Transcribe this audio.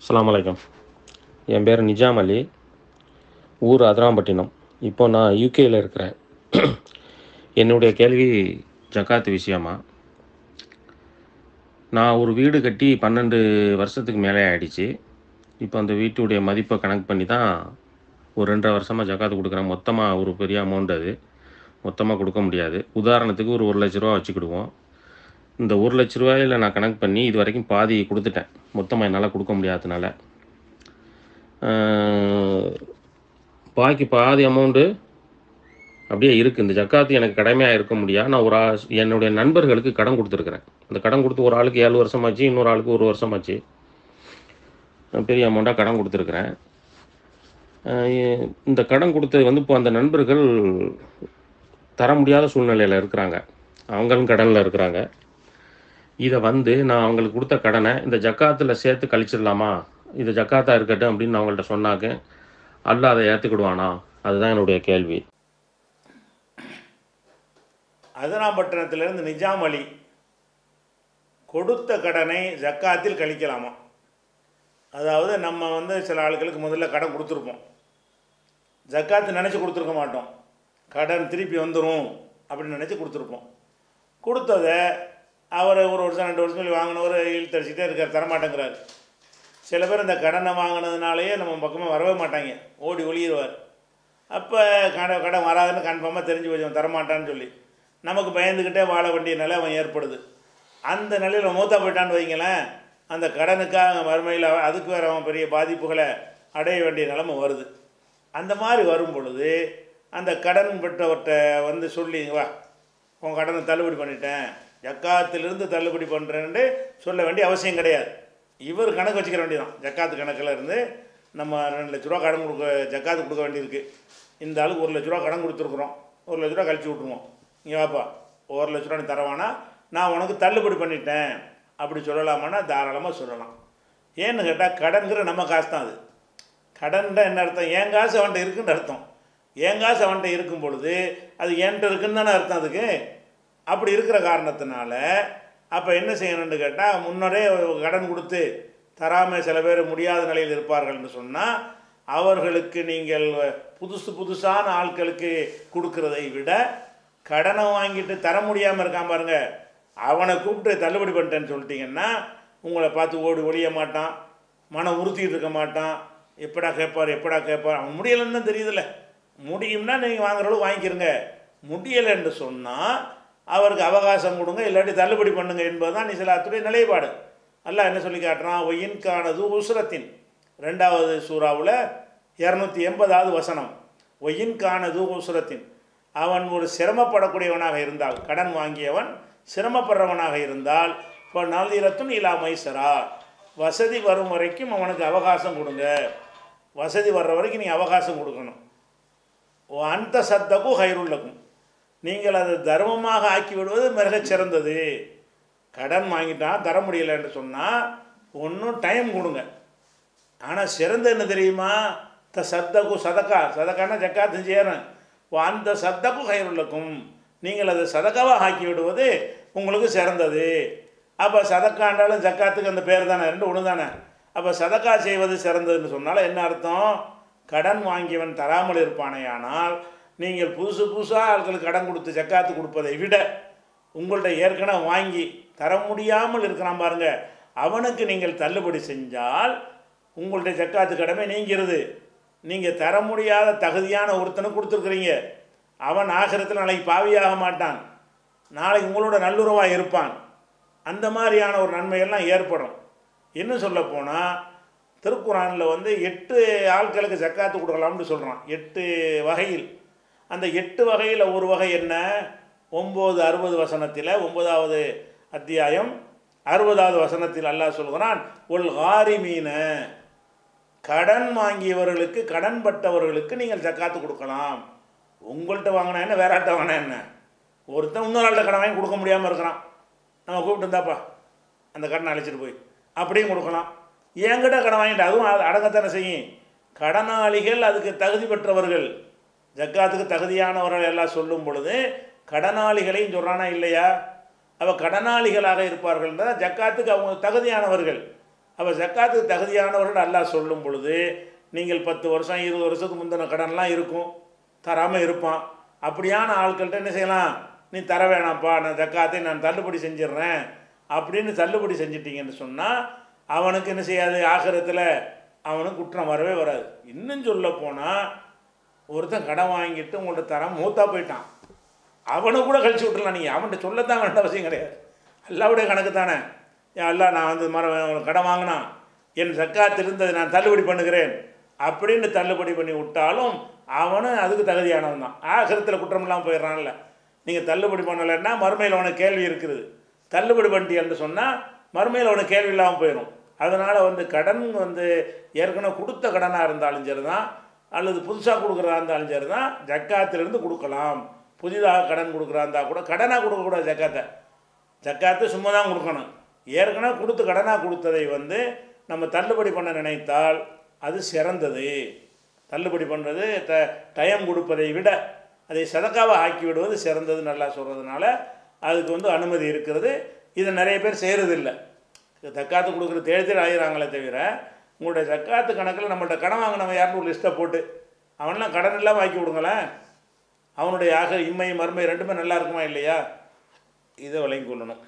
அஸ்ஸலாமு அலைக்கும். என் பேர் நிஜாம் அலி. ஊர் அதிராம்பட்டினம் இப்போ நான் யூகேயில் இருக்கிறேன். என்னுடைய கேள்வி ஜக்காத் விஷயமா? நான் ஒரு வீடு கட்டி பன்னெண்டு வருஷத்துக்கு மேலே ஆயிடுச்சு. இப்போ அந்த வீட்டுடைய மதிப்பை கணக்கு பண்ணி தான் ஒரு ரெண்டரை வருஷமாக ஜக்காத்து கொடுக்குறேன். மொத்தமாக ஒரு பெரிய அமௌண்ட் அது. மொத்தமாக கொடுக்க முடியாது. உதாரணத்துக்கு ஒரு ஒரு லட்ச ரூபா வச்சுக்கிடுவோம். இந்த ஒரு லட்ச ரூபாயில் நான் கணக்கு பண்ணி இது வரைக்கும் பாதி கொடுத்துட்டேன். மொத்தமாக என்னால் கொடுக்க முடியாததுனால. பாக்கி பாதி அமௌண்ட்டு அப்படியே இருக்குது இந்த ஜக்காத்து எனக்கு கடமையாக இருக்க முடியா? நான் ஒரு என்னுடைய நண்பர்களுக்கு கடன் கொடுத்துருக்குறேன். அந்த கடன் கொடுத்து ஒரு ஆளுக்கு ஏழு வருஷமாச்சு இன்னொரு ஆளுக்கு ஒரு வருஷமாச்சு. பெரிய அமௌண்ட்டாக கடன் கொடுத்துருக்குறேன். இந்த கடன் கொடுத்தது வந்து இப்போ அந்த நண்பர்கள் தர முடியாத சூழ்நிலையில் இருக்கிறாங்க. அவங்களும் கடனில் இருக்கிறாங்க. இதை வந்து நான் அவங்களுக்கு கொடுத்த கடனை இந்த ஜக்காத்தில் சேர்த்து கழிச்சிடலாமா? இது ஜக்காத்தா இருக்கட்டும் அப்படின்னு நான் அவங்கள்ட்ட சொன்னாக்க அல்ல அதை ஏற்றுக்கிடுவானா அதுதான் என்னுடைய கேள்வி. அதனாபட்டினத்திலிருந்து நிஜாம் அலி கொடுத்த கடனை ஜக்காத்தில் கழிக்கலாமா? அதாவது நம்ம வந்து சில ஆளுகளுக்கு முதல்ல கடன் கொடுத்துருப்போம். ஜக்காத்து நினச்சி கொடுத்துருக்க மாட்டோம். கடன் திருப்பி வந்துடும் அப்படின்னு நினச்சி கொடுத்துருப்போம். கொடுத்ததை அவர் ஒரு வருஷம் ரெண்டு வருஷம் சொல்லி வாங்கினவர் இழுத்தடிச்சிட்டே இருக்கார் தரமாட்டேங்கிறார். சில பேர் இந்த கடனை வாங்கினதுனாலேயே நம்ம பக்கமாக வரவே மாட்டாங்க. ஓடி ஒளியிடுவார். அப்போ கடன் கடன் வராதுன்னு கன்ஃபார்மாக தெரிஞ்சு போச்சு அவன் தரமாட்டான்னு சொல்லி. நமக்கு பயந்துக்கிட்டே வாழ வேண்டிய நிலை அவன் ஏற்படுது. அந்த நிலையில் மூத்தா போயிட்டான்னு வைங்களேன் அந்த கடனுக்காக மறுமையில் அதுக்கு வேறு அவன் பெரிய பாதிப்புகளை அடைய வேண்டிய நிலைமை வருது. அந்த மாதிரி வரும் பொழுது அந்த கடன் பெற்றவர்கிட்ட வந்து சொல்லி வா உன் கடனை தள்ளுபடி பண்ணிட்டேன். ஜக்காத்திலிருந்து தள்ளுபடி பண்ணுறேன்னு சொல்ல வேண்டிய அவசியம் கிடையாது. இவர் கணக்கு வச்சுக்கிற வேண்டியதான் ஜக்காத்து கணக்கில் இருந்து நம்ம ரெண்டு லட்ச ரூபா கடன் கொடுக்க ஜக்காத்து கொடுக்க வேண்டியிருக்கு. இந்த ஆளுக்கு ஒரு லட்ச ரூபா கடன் கொடுத்துருக்குறோம். ஒரு லட்ச ரூபா கழிச்சு விட்ருவோம் இங்கே வாப்பா ஒரு லட்ச ரூபா நீ தரவானா? நான் உனக்கு தள்ளுபடி பண்ணிட்டேன். அப்படி சொல்லலாமான்னா தாராளமாக சொல்லலாம். ஏன்னு கேட்டால் கடன்கிற நம்ம காசு தான் அது. கடன்டா என்ன அர்த்தம்? என் காசு அவன்கிட்ட இருக்குன்னு அர்த்தம். என் காசு அவன்கிட்ட இருக்கும் பொழுது அது என்கிட்ட இருக்குன்னு தானே அர்த்தம் அதுக்கு? அப்படி இருக்கிற காரணத்தினால அப்போ என்ன செய்யணும்னு கேட்டால் முன்னரே கடன் கொடுத்து தராமல் சில பேர் முடியாத நிலையில் இருப்பார்கள்னு சொன்னால் அவர்களுக்கு நீங்கள் புதுசு புதுசான ஆட்களுக்கு கொடுக்கறதை விட கடனை வாங்கிட்டு தர முடியாமல் இருக்கான் பாருங்க. அவனை கூப்பிட்டு தள்ளுபடி பண்ணிட்டேன்னு சொல்லிட்டீங்கன்னா உங்களை பார்த்து ஓடி ஒழிய மாட்டான் மனம் உறுத்திட்டு இருக்க மாட்டான். எப்படா கேட்பார் எப்படா கேட்பார்? அவன் முடியலைன்னு தான் தெரியுதுல்ல. முடியும்னா நீங்கள் வாங்குறளவு வாங்கிக்கிறங்க. முடியலைன்னு சொன்னால் அவருக்கு அவகாசம் கொடுங்க இல்லாட்டி தள்ளுபடி பண்ணுங்க என்பது தான் இஸ்லாத்துடைய நிலைப்பாடு. அல்லாஹ் என்ன சொல்லி காட்டுறான்? ஒயின்கானது உசுரத்தின் ரெண்டாவது சூறாவில் இரநூத்தி எண்பதாவது வசனம். ஒயின்கானது உசுரத்தின் அவன் ஒரு சிரமப்படக்கூடியவனாக இருந்தால் கடன் வாங்கியவன் சிரமப்படுறவனாக இருந்தால் இப்போ நல்திரத்தும் இலா மைசரா வசதி வரும் வரைக்கும் அவனுக்கு அவகாசம் கொடுங்க. வசதி வர்ற வரைக்கும் நீ அவகாசம் கொடுக்கணும். அந்த சத்தக்கும் ஹைருள்ளக்கும் நீங்கள் அதை தர்மமாக ஆக்கி விடுவது மிக சிறந்தது. கடன் வாங்கிட்டான் தர முடியலைன்னு சொன்னால் ஒன்றும் டைம் கொடுங்க. ஆனால் சிறந்த என்ன தெரியுமா? த சத்தகு சதக்கா சதக்கானா ஜக்காத்து சேரும் அந்த சத்தக்கும் ஹைருள்ளக்கும் நீங்கள் அதை சதக்காவாக ஆக்கி விடுவது உங்களுக்கு சிறந்தது. அப்போ சதக்காண்டாலும் ஜக்காத்துக்கு அந்த பேர் தானே? ரெண்டு ஒன்று தானே? அப்போ சதக்கா செய்வது சிறந்ததுன்னு சொன்னால் என்ன அர்த்தம்? கடன் வாங்கியவன் தராமல் இருப்பானேயானால் நீங்கள் புதுசு புதுசாக ஆட்களுக்கு கடன் கொடுத்து ஜக்காத்து கொடுப்பதை விட உங்கள்கிட்ட ஏற்கனவே வாங்கி தர முடியாமல் இருக்கிறான் பாருங்க. அவனுக்கு நீங்கள் தள்ளுபடி செஞ்சால் உங்கள்கிட்ட ஜக்காத்து கடமை நீங்கிறது. நீங்கள் தர முடியாத தகுதியான ஒருத்தனை கொடுத்துருக்குறீங்க. அவன் ஆகிரத்தில் நாளைக்கு பாவியாக மாட்டான். நாளைக்கு உங்களோட நல்லுறவாக இருப்பான். அந்த மாதிரியான ஒரு நன்மையெல்லாம் ஏற்படும். இன்னும் சொல்ல போனால் திருக்குறானில் வந்து எட்டு ஆட்களுக்கு ஜக்காத்து கொடுக்கலாம்னு சொல்கிறான் எட்டு வகையில். அந்த எட்டு வகையில் ஒரு வகை என்ன? ஒம்பது அறுபது வசனத்தில் ஒன்பதாவது அத்தியாயம் அறுபதாவது வசனத்தில் அல்லாஹ் சொல்கிறான் ஒல் ஹாரிமீன கடன் வாங்கியவர்களுக்கு கடன் பட்டவர்களுக்கு நீங்கள் ஜக்காத்து கொடுக்கலாம். உங்கள்கிட்ட வாங்கினா என்ன வேற ஆட்ட வாங்கினா என்ன? ஒருத்தன் இன்னொரு ஆள்கிட்ட கடன் வாங்கி கொடுக்க முடியாமல் இருக்கிறான். நம்ம கூப்பிட்டு இருந்தாப்பா அந்த கடனை அழைச்சிட்டு போய். அப்படியும் கொடுக்கலாம். என்கிட்ட கடன் வாங்கிட்டு அதுவும் அடங்கத்தானே செய்யும். கடனாளிகள் அதுக்கு தகுதி பெற்றவர்கள். ஜக்காத்துக்கு தகுதியானவர்கள் எல்லாம் சொல்லும் பொழுது கடனாளிகளையும் சொல்கிறானா இல்லையா? அவள் கடனாளிகளாக இருப்பார்கள் ஜக்காத்துக்கு அவங்க தகுதியானவர்கள். அப்போ ஜக்காத்துக்கு தகுதியானவர்கள் அல்லாஹ் சொல்லும் பொழுது நீங்கள் பத்து வருஷம் இருபது வருஷத்துக்கு முந்தின கடன்லாம் இருக்கும் தராமல் இருப்பான். அப்படியான ஆட்கள்கிட்ட என்ன செய்யலாம்? நீ தர வேணாம்ப்பா நான் ஜக்காத்தை நான் தள்ளுபடி செஞ்சிடுறேன். அப்படின்னு தள்ளுபடி செஞ்சிட்டிங்கன்னு சொன்னால் அவனுக்கு என்ன செய்யாது? ஆகிரத்தில் அவனுக்கு குற்றம் வரவே வராது. இன்னும் சொல்ல போனால் ஒருத்தன் கடன் வாங்கிட்டு உங்கள்கிட்ட தரான் மூத்தா போயிட்டான். அவனை கூட கழிச்சு விட்டுலாம் நீங்கள் அவன்கிட்ட சொல்லத்தான் வேண்ட அவசியம் கிடையாது. அல்லாவுடைய கணக்கு தானே. அல்லா நான் வந்து மரம் கடன் வாங்கினான். என் சக்காத்து இருந்ததை நான் தள்ளுபடி பண்ணுகிறேன். அப்படின்னு தள்ளுபடி பண்ணி விட்டாலும் அவனும் அதுக்கு தகுதியானவன் தான். ஆகிரத்தில் குற்றமெல்லாம் போயிடுறான்ல. நீங்கள் தள்ளுபடி பண்ணலைன்னா மறுமையில் உனக்கு கேள்வி இருக்குது. தள்ளுபடி பண்ணிட்டியன்னு சொன்னால் மறுமையில் உனக்கு கேள்வி இல்லாமல் போயிடும் அதனால் வந்து கடன் வந்து ஏற்கனவே கொடுத்த கடனாக இருந்தாலும் சரி தான் அல்லது புதுசாக கொடுக்குறதா இருந்தாலும் சரி தான் ஜக்காத்திலேருந்து கொடுக்கலாம். புதிதாக கடன் கொடுக்குறா இருந்தால் கூட கடனாக கொடுக்கக்கூடாது ஜக்காத்தை. ஜக்காத்து சும்மா தான் கொடுக்கணும். ஏற்கனவே கொடுத்து கடனாக கொடுத்ததை வந்து நம்ம தள்ளுபடி பண்ண நினைத்தால் அது சிறந்தது. தள்ளுபடி பண்ணுறது த டயம் கொடுப்பதை விட அதை சதக்காவை ஆக்கி விடுவது சிறந்தது நல்லா சொல்கிறதுனால அதுக்கு வந்து அனுமதி இருக்கிறது. இதை நிறைய பேர் செய்கிறதில்ல தக்காத்து கொடுக்குற தேடி தேடி ஆகிறாங்களே தவிர உங்களுடைய ஜக்காத்து கணக்கில் நம்மள்ட்ட கடன் வாங்கினவன் யாருன்னு ஒரு லிஸ்ட்டை போட்டு அவன்லாம் கடன் இல்லாமல் ஆக்கி விடுங்களேன் அவனுடைய ஆக இம்மை மறுமை ரெண்டுமே நல்லா இருக்குமா இல்லையா? இதை விளங்கி கொள்ளணும்.